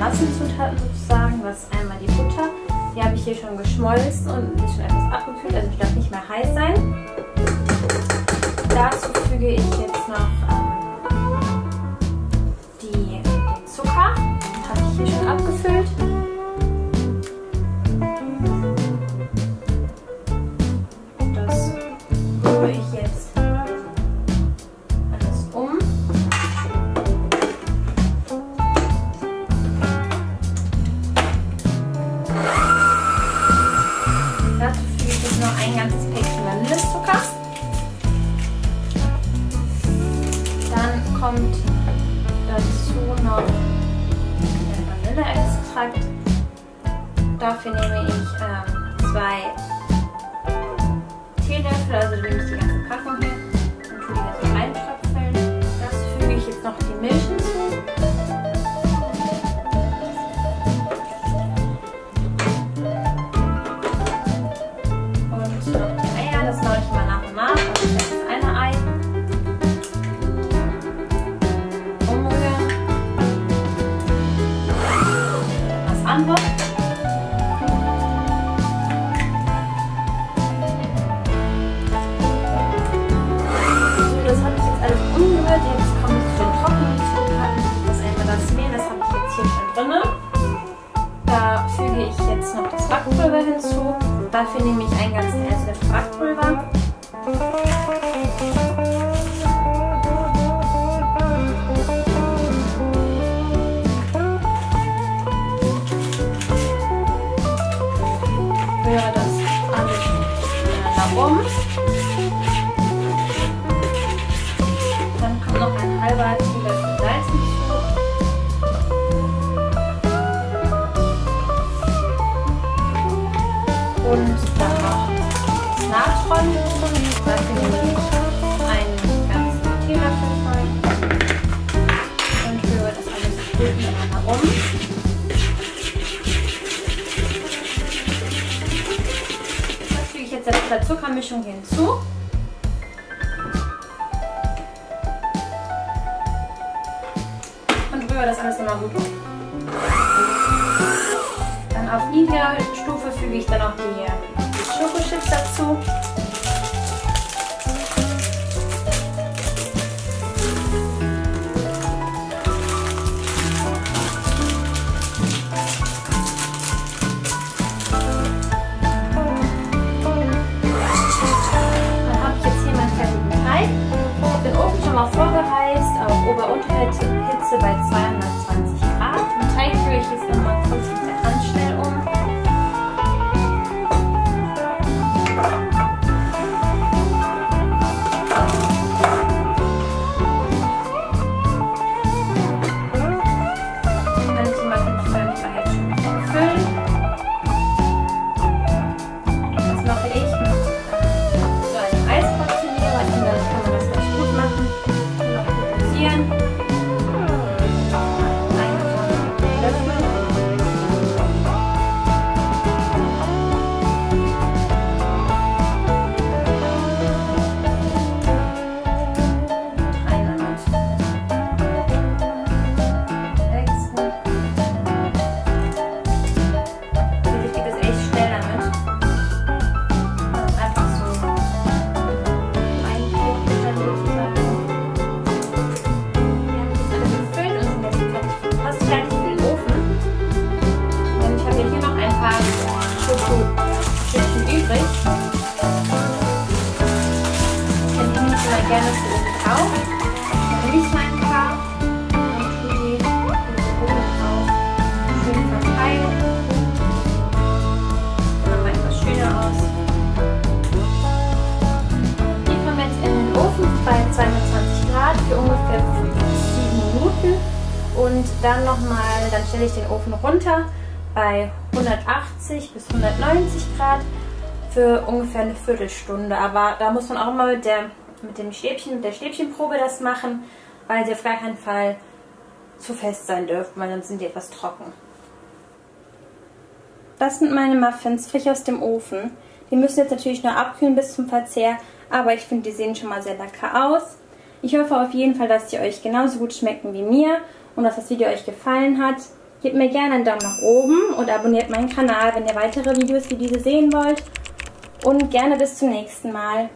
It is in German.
nassen Zutaten sozusagen. Das ist einmal die Butter. Die habe ich hier schon geschmolzen und ist schon etwas abgekühlt, also die darf nicht mehr heiß sein. Dazu füge ich jetzt noch ähm, die, den Zucker. Den habe ich hier schon abgefüllt. Das rühre ich jetzt ein ganzes Päckchen Vanillezucker. Dann kommt dazu noch der Vanilleextrakt. Dafür nehme ich ähm, zwei Jetzt komme ich zu den trockenen Zutaten. Das ist einmal das Mehl, das habe ich jetzt hier schon drin. Da füge ich jetzt noch das Backpulver hinzu. Dafür nehme ich einen ganzen Esslöffel Backpulver. Rühre das alles miteinander um. Und dann noch das Natron. Dafür nehme ich einen ganzen Teelöffel voll und rühre das alles gut miteinander um. Das füge ich jetzt der Zuckermischung hinzu. Und rühre das alles nochmal gut um. Dann auf niedriger Stufe füge ich dann die, die vorgeheizt auf Ober-Unterhitze bei 220 Dann nehme ich mal ein paar und tue für oben drauf schön verteilen. Dann mal etwas schöner aus. Die kommen jetzt in den Ofen bei 220 Grad für ungefähr 5 bis 7 Minuten. Und dann nochmal, dann stelle ich den Ofen runter bei 180 bis 190 Grad für ungefähr eine Viertelstunde. Aber da muss man auch immer mit der, mit dem Stäbchen, mit der Stäbchenprobe das machen, weil sie auf gar keinen Fall zu fest sein dürfen, weil dann sind die etwas trocken. Das sind meine Muffins frisch aus dem Ofen. Die müssen jetzt natürlich nur abkühlen bis zum Verzehr, aber ich finde, die sehen schon mal sehr lecker aus. Ich hoffe auf jeden Fall, dass die euch genauso gut schmecken wie mir und dass das Video euch gefallen hat. Gebt mir gerne einen Daumen nach oben und abonniert meinen Kanal, wenn ihr weitere Videos wie diese sehen wollt. Und gerne bis zum nächsten Mal.